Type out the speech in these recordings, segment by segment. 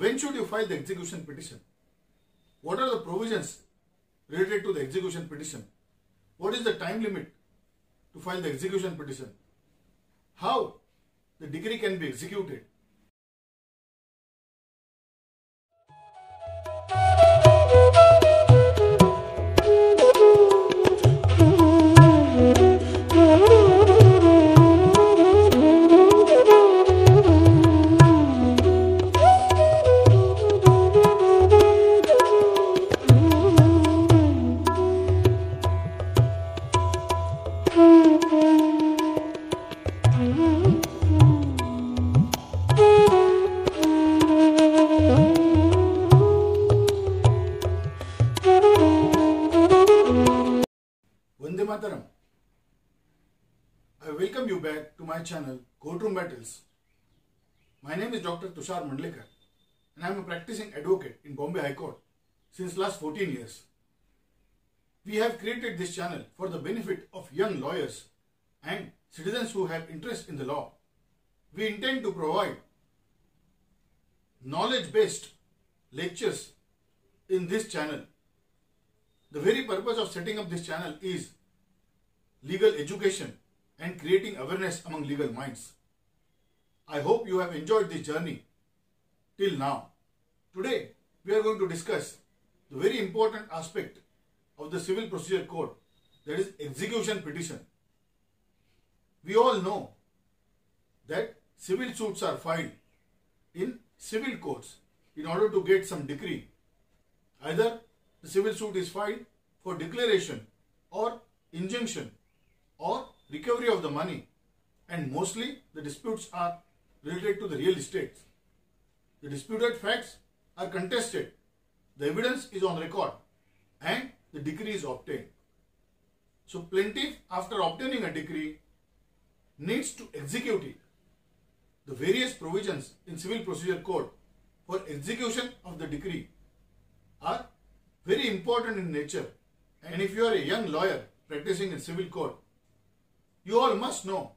when should you file the execution petition? What are the provisions related to the execution petition? What is the time limit to file the execution petition? How the decree can be executed? Channel Courtroom Battles. My name is Dr. Tushar Mandlekar and I am a practicing advocate in Bombay High Court since last 14 years. We have created this channel for the benefit of young lawyers and citizens who have interest in the law. We intend to provide knowledge-based lectures in this channel the very purpose of setting up this channel is legal education and creating awareness among legal minds. I hope you have enjoyed this journey till now. Today, we are going to discuss the very important aspect of the Civil Procedure Code that is execution petition. We all know that civil suits are filed in civil courts in order to get some decree. Either the civil suit is filed for declaration or injunction or recovery of the money and mostly the disputes are related to the real estate. The disputed facts are contested, the evidence is on record and the decree is obtained. So plaintiff after obtaining a decree needs to execute it. The various provisions in civil procedure code for execution of the decree are very important in nature. And if you are a young lawyer practicing in civil court, you all must know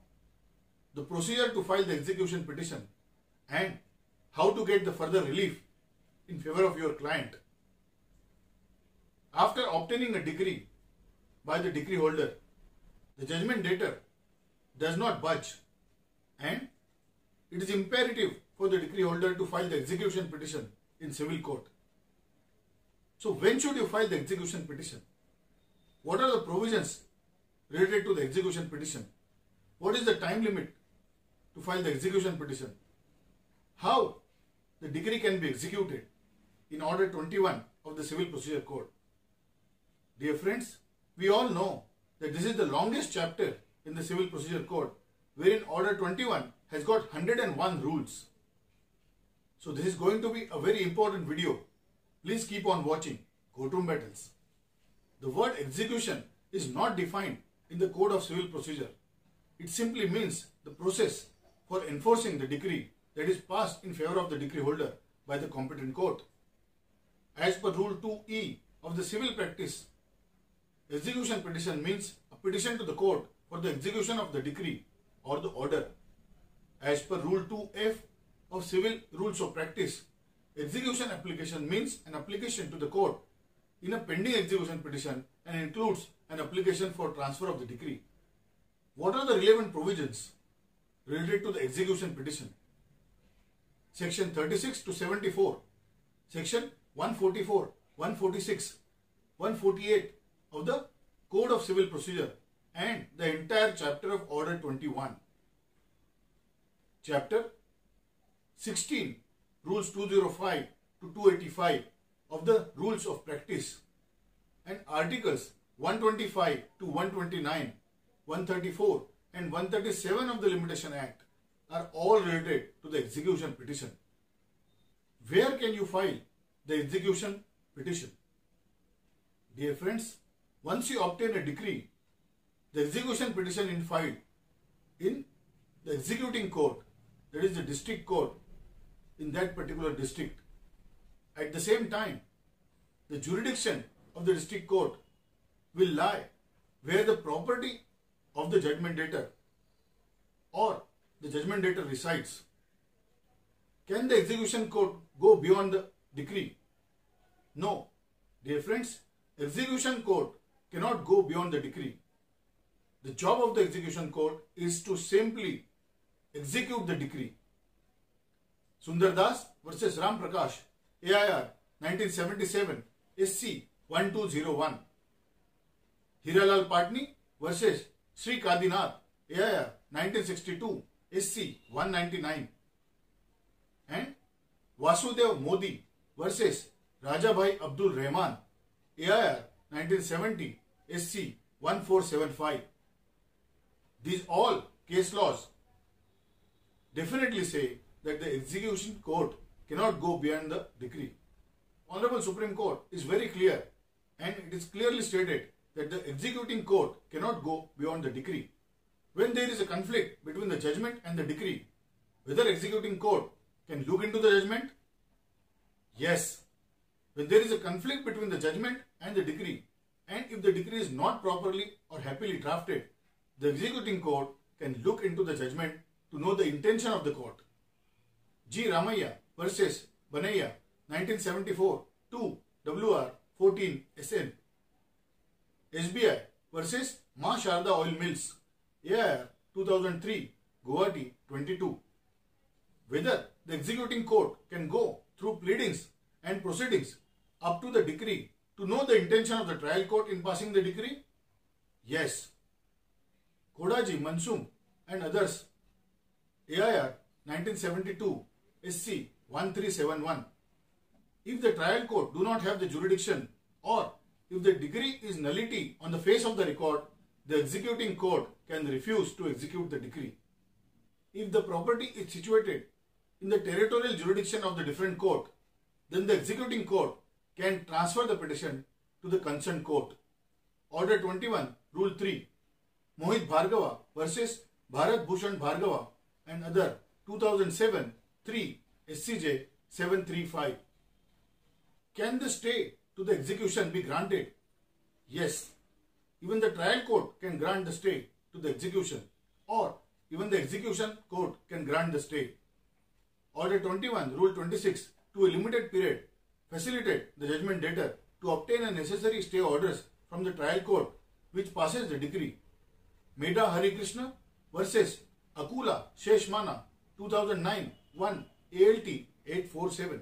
the procedure to file the execution petition and how to get the further relief in favor of your client. After obtaining a decree by the decree holder, the judgment debtor does not budge and it is imperative for the decree holder to file the execution petition in civil court. So when should you file the execution petition? What are the provisions related to the execution petition? What is the time limit to file the execution petition? How the decree can be executed in order 21 of the Civil Procedure Code? Dear friends, we all know that this is the longest chapter in the Civil Procedure Code wherein Order 21 has got 101 rules. So this is going to be a very important video Please keep on watching Courtroom Battles. The word execution is not defined in the Code of Civil Procedure. It simply means the process for enforcing the decree that is passed in favor of the decree holder by the competent court. As per Rule 2E of the Civil Practice, execution petition means a petition to the court for the execution of the decree or the order. As per Rule 2F of Civil Rules of Practice, Execution application means an application to the court in a pending execution petition and includes an application for transfer of the decree. What are the relevant provisions related to the execution petition? Section 36 to 74, Section 144, 146, 148 of the Code of Civil Procedure and the entire chapter of Order 21. Chapter 16 rules 205 to 285 of the rules of practice. And articles 125 to 129 134 and 137 of the limitation act are all related to the execution petition. Where can you file the execution petition? Dear friends once you obtain a decree the execution petition is filed in the executing court that is the district court in that particular district. At the same time, the jurisdiction of the district court will lie where the property of the judgment debtor or the judgment debtor resides. Can the execution court go beyond the decree? No. Dear friends, execution court cannot go beyond the decree. The job of the execution court is to simply execute the decree. Sundar Das versus Ram Prakash, AIR 1977, SC 1201. Hiralal Patni versus Sri Kadinath, AIR 1962, SC 199. And Vasudev Modi versus Rajabhai Abdul Rahman, AIR 1970, SC 1475. These all case laws definitely say that the execution court cannot go beyond the decree. Honorable Supreme Court is very clear and it is clearly stated that the executing court cannot go beyond the decree. When there is a conflict between the judgment and the decree, whether executing court can look into the judgment? Yes. When there is a conflict between the judgment and the decree, and if the decree is not properly or happily drafted, the executing court can look into the judgment to know the intention of the court. G. Ramaiah versus Banaiya, 1974, 2 WR 14 SN. SBI versus Ma Sharda Oil Mills, AIR 2003, Guwahati 22. Whether the executing court can go through pleadings and proceedings up to the decree to know the intention of the trial court in passing the decree? Yes. Kodaji, Mansum and others, AIR 1972, SC 1371. If the trial court do not have the jurisdiction or if the decree is nullity on the face of the record, the executing court can refuse to execute the decree. If the property is situated in the territorial jurisdiction of the different court, then the executing court can transfer the petition to the concerned court. Order 21, Rule 3, Mohit Bhargava versus Bharat Bhushan Bhargava and other 2007 3 SCJ 735. Can the stay to the execution be granted? Yes. Even the trial court can grant the stay to the execution or even the execution court can grant the stay. Order 21, Rule 26 to a limited period facilitate the judgment debtor to obtain a necessary stay orders from the trial court which passes the decree. Meda Hari Krishna versus Akula Sheshmana 2009 1 ALT 847.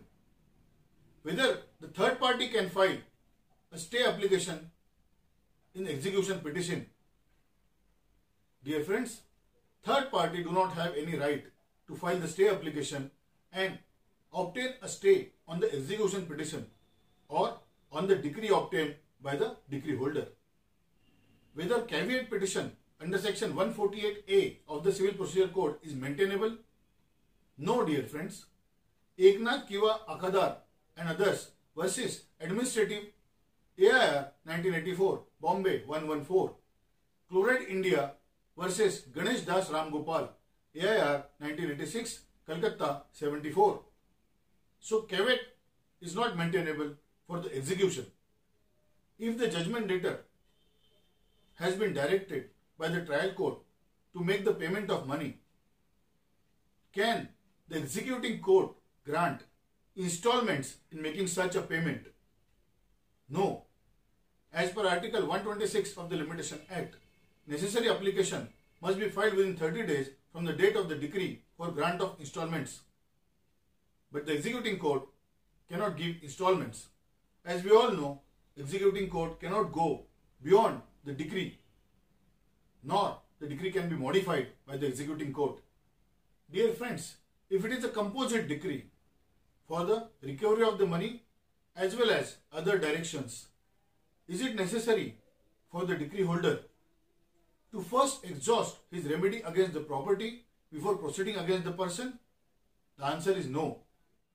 Whether the third party can file a stay application in execution petition. Dear friends, third party do not have any right to file the stay application and obtain a stay on the execution petition or on the decree obtained by the decree holder. Whether caveat petition under section 148A of the Civil Procedure Code is maintainable? No dear friends Eknath कि Akhdar and others versus administrative A I R nineteen Bombay one one four chloride India versus Ganesh Das Ram Gopal A I R nineteen Calcutta seventy four so caveat is not maintainable for the execution if the judgment debtor has been directed by the trial court to make the payment of money can the executing court grant installments in making such a payment? No. As per Article 126 of the Limitation Act, necessary application must be filed within 30 days from the date of the decree for grant of installments. But the executing court cannot give installments. As we all know, executing court cannot go beyond the decree, nor the decree can be modified by the executing court. Dear friends, if it is a composite decree for the recovery of the money as well as other directions, is it necessary for the decree holder to first exhaust his remedy against the property before proceeding against the person? The answer is no.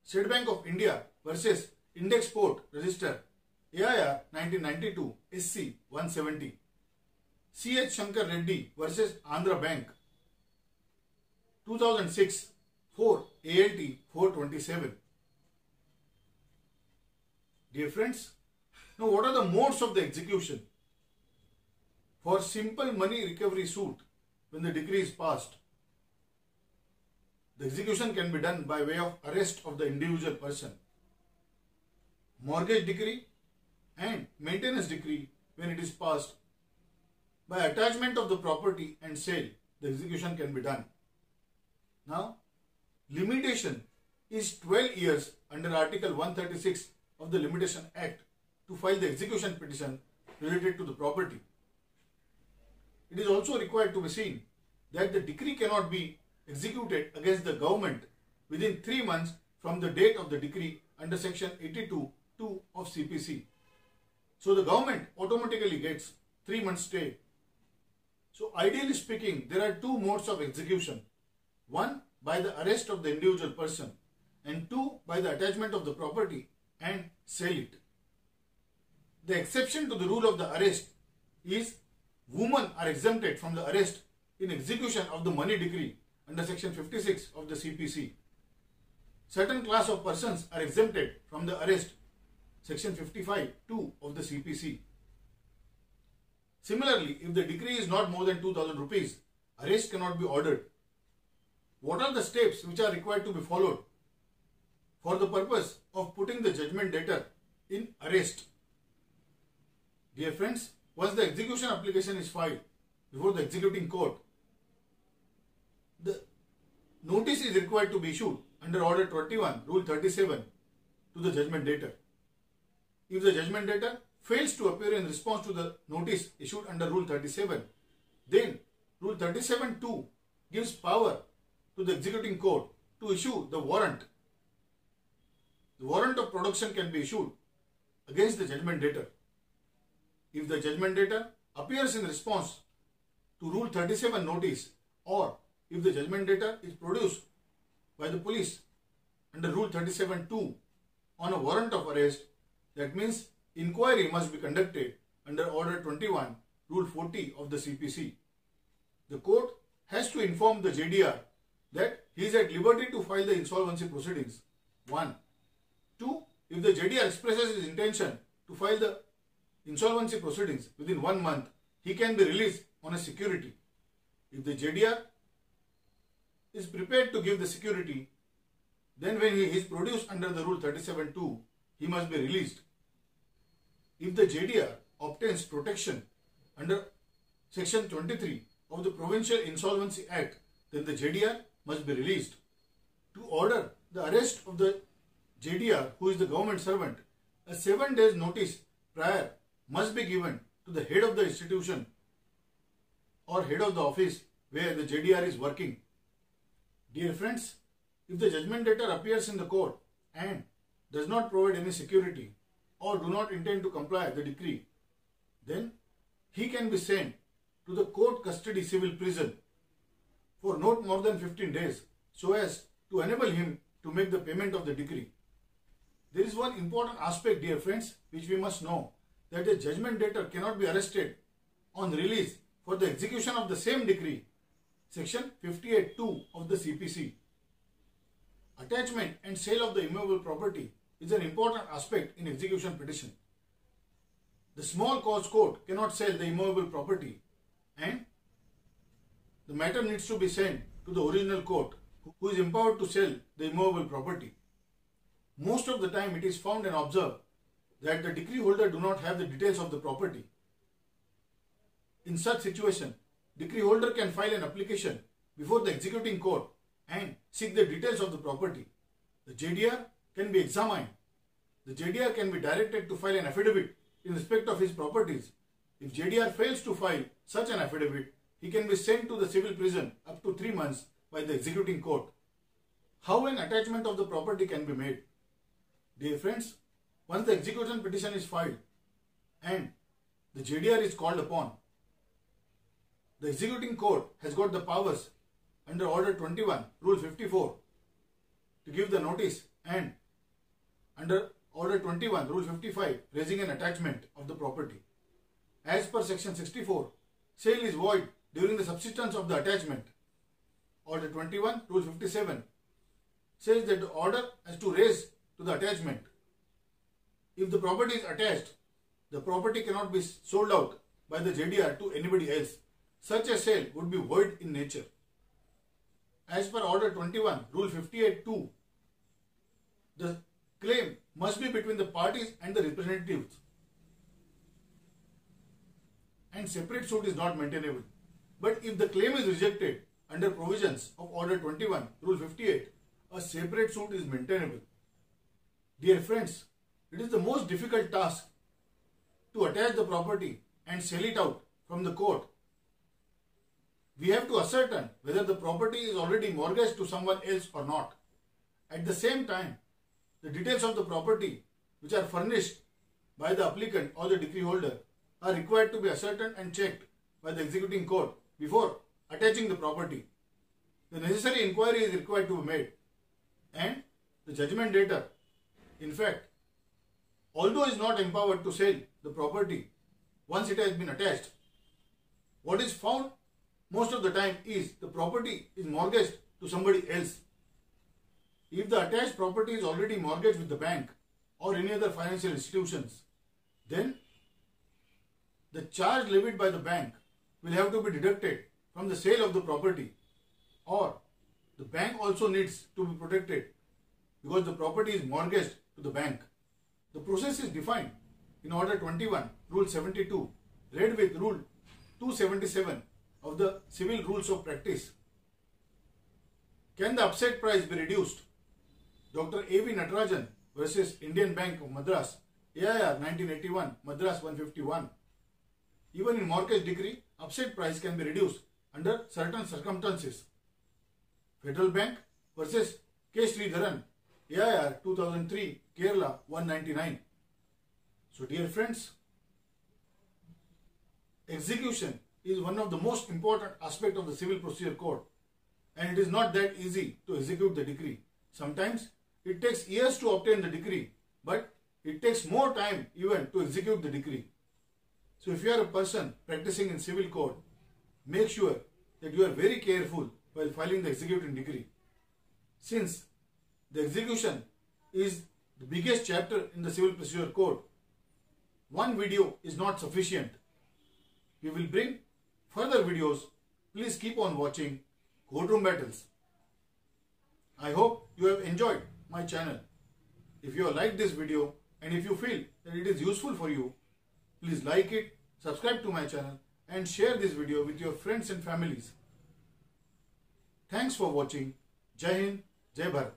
State Bank of India versus Indexport Register AIR 1992 SC 170. CH Shankar Reddy versus Andhra Bank 2006 4 ALT 427. Dear friends, now what are the modes of the execution? For simple money recovery suit when the decree is passed, the execution can be done by way of arrest of the individual person. Mortgage decree and maintenance decree when it is passed by attachment of the property and sale the execution can be done. Now limitation is 12 years under article 136 of the limitation act to file the execution petition related to the property. It is also required to be seen that the decree cannot be executed against the government within 3 months from the date of the decree under section 82.2 of CPC. So the government automatically gets 3 months stay. So ideally speaking, there are two modes of execution. One by the arrest of the individual person and two by the attachment of the property and sell it. The exception to the rule of the arrest is women are exempted from the arrest in execution of the money decree under section 56 of the CPC. Certain class of persons are exempted from the arrest section 55 2 of the CPC. Similarly, if the decree is not more than 2000 rupees, arrest cannot be ordered. What are the steps which are required to be followed for the purpose of putting the judgment debtor in arrest? Dear friends, once the execution application is filed before the executing court, the notice is required to be issued under Order 21, Rule 37 to the judgment debtor. If the judgment debtor fails to appear in response to the notice issued under Rule 37, then Rule 37.2 gives power to the executing court to issue the warrant. The warrant of production can be issued against the judgment debtor. If the judgment debtor appears in response to Rule 37 notice or if the judgment debtor is produced by the police under Rule 37.2 on a warrant of arrest, that means inquiry must be conducted under Order 21, Rule 40 of the CPC. The court has to inform the JDR that he is at liberty to file the insolvency proceedings. 1. 2. If the JDR expresses his intention to file the insolvency proceedings within one month, he can be released on a security. If the JDR is prepared to give the security, then when he is produced under the Rule 37.2, he must be released. If the JDR obtains protection under Section 23 of the Provincial Insolvency Act, then the JDR must be released. To order the arrest of the JDR, who is the government servant, a seven days notice prior must be given to the head of the institution or head of the office where the JDR is working. Dear friends, if the judgment debtor appears in the court and does not provide any security or do not intend to comply the decree, then he can be sent to the court custody civil prison for not more than 15 days so as to enable him to make the payment of the decree. There is one important aspect, dear friends, which we must know that a judgment debtor cannot be arrested on release for the execution of the same decree, section 58.2 of the CPC. Attachment and sale of the immovable property is an important aspect in execution petition. The small cause court cannot sell the immovable property and the matter needs to be sent to the original court who is empowered to sell the immovable property. Most of the time it is found and observed that the decree holder do not have the details of the property. In such situation, decree holder can file an application before the executing court and seek the details of the property. The JDR can be examined. The JDR can be directed to file an affidavit in respect of his properties. If JDR fails to file such an affidavit, he can be sent to the civil prison up to three months by the executing court. How an attachment of the property can be made? Dear friends, once the execution petition is filed and the JDR is called upon, the executing court has got the powers under Order 21, Rule 54 to give the notice and under Order 21, Rule 55 raising an attachment of the property. As per Section 64, sale is void during the subsistence of the attachment. Order 21, Rule 57 says that the order has to raise to the attachment. If the property is attached, the property cannot be sold out by the JDR to anybody else. Such a sale would be void in nature. as per Order 21, Rule 58.2, the claim must be between the parties and the representatives and separate suit is not maintainable. But if the claim is rejected under provisions of Order 21, Rule 58, a separate suit is maintainable. Dear friends, it is the most difficult task to attach the property and sell it out from the court. We have to ascertain whether the property is already mortgaged to someone else or not. At the same time, the details of the property which are furnished by the applicant or the decree holder are required to be ascertained and checked by the executing court before attaching the property. The necessary inquiry is required to be made and the judgment debtor, in fact, although is not empowered to sell the property once it has been attached, what is found most of the time is the property is mortgaged to somebody else. If the attached property is already mortgaged with the bank or any other financial institutions, then the charge levied by the bank will have to be deducted from the sale of the property or the bank also needs to be protected because the property is mortgaged to the bank. The process is defined in Order 21, Rule 72, read with Rule 277 of the Civil Rules of Practice. Can the upset price be reduced? Dr. A.V. Natarajan versus Indian Bank of Madras, AIR 1981, Madras 151. Even in mortgage decree, upset price can be reduced under certain circumstances. Federal Bank versus K. Sridharan, AIR 2003, Kerala 199. So dear friends, execution is one of the most important aspect of the civil procedure code and it is not that easy to execute the decree. Sometimes it takes years to obtain the decree but it takes more time even to execute the decree. So if you are a person practicing in civil code, make sure that you are very careful while filing the executing decree. Since the execution is the biggest chapter in the civil procedure code, one video is not sufficient. We will bring further videos. Please keep on watching Courtroom Battles. I hope you have enjoyed my channel. If you have liked this video and if you feel that it is useful for you, please like it, subscribe to my channel and share this video with your friends and families. Thanks for watching. Jai Hind, Jai Bharat.